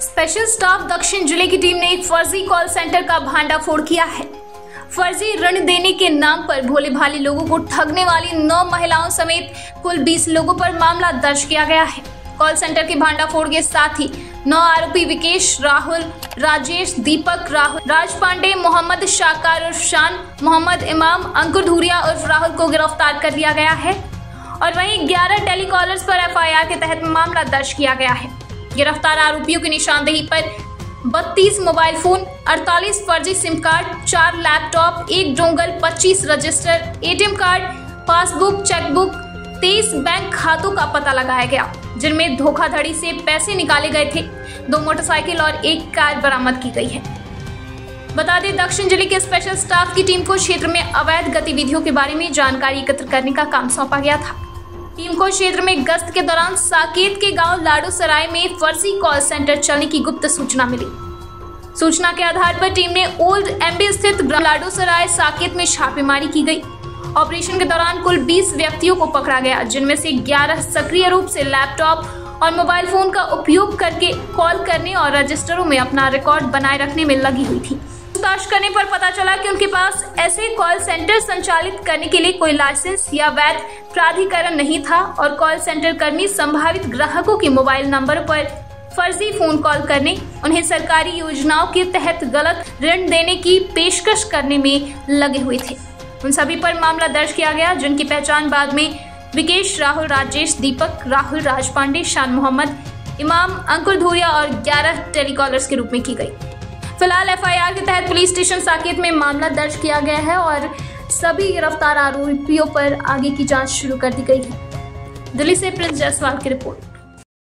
Special staff दक्षिण ज़िले की टीम ने एक फर्जी कॉल सेंटर का भांडाफोड़ किया है। फर्जी ऋण देने के नाम पर भोले भाले लोगों को ठगने वाली नौ महिलाओं समेत कुल 20 लोगों पर मामला दर्ज किया गया है। कॉल सेंटर के भांडाफोड़ के साथ ही नौ आरोपी विकेश, राहुल, राजेश, दीपक, राहुल, राज पांडे, मोहम्मद शाकार उर्फ़ शान, मोहम्मद इमाम, अंकुर धूरिया उर्फ़ राहुल को गिरफ़्तार कर लिया गया है और वहीं 11 टेलीकॉलर्स पर एफआईआर के तहत मामला दर्ज किया गया है। गिरफ़्तार आरोपियों की निशानदेही पर 32 मोबाइल फ़ोन 48 फर्जी सिम कार्ड, चार लैपटॉप, एक dongle 25 register, ATM card, passbook, chequebook 23 bank खातों का पता लगाया गया, जिनमें धोखाधड़ी से पैसे निकाले गए थे। दो मोटरसाइकिल और एक कार बरामद की गई है। बता दें, दक्षिण ज़िले के स्पेशल स्टाफ की टीम को क्षेत्र में अवैध गतिविधियों के बारे में जानकारी एकत्र करने का काम सौंपा गया था। टीम को क्षेत्र में गश्त के दौरान साकेत के गाँव लाडू सराय में फर्जी कॉल सेंटर चलने की गुप्त सूचना मिली। सूचना के आधार पर टीम ने ओल्ड एमबी स्थित लाडू सराय साकेत में छापेमारी की गई। ऑपरेशन के दौरान कुल 20 व्यक्तियों को पकड़ा गया, जिनमें से 11 सक्रिय रूप से लैपटॉप और मोबाइल फ़ोन का उपयोग करके कॉल करने और रजिस्टरों में अपना रिकॉर्ड बनाए रखने में लगी हुई थी। पूछताछ करने पर पता चला कि उनके पास ऐसे कॉल सेंटर संचालित करने के लिए कोई लाइसेंस या वैध प्राधिकरण नहीं था और कॉल सेंटर कर्मी संभावित ग्राहकों के मोबाइल नंबर पर फर्जी फ़ोन कॉल करने, उन्हें सरकारी योजनाओं के तहत गलत ऋण देने की पेशकश करने में लगे हुए थे। उन सभी पर मामला दर्ज किया गया, जिनकी पहचान बाद में विकेश राहुल, राजेश, दीपक, राहुल राज पांडे शान मोहम्मद, इमाम अंकुर धूरिया और 11 टेलीकॉलर्स के रूप में की गई। फ़िलहाल एफआईआर के तहत पुलिस स्टेशन साकेत में मामला दर्ज किया गया है और सभी गिरफ़्तार आरोपियों पर आगे की जाँच शुरू कर दी गई है। दिल्ली से प्रिंस जायसवाल की रिपोर्ट।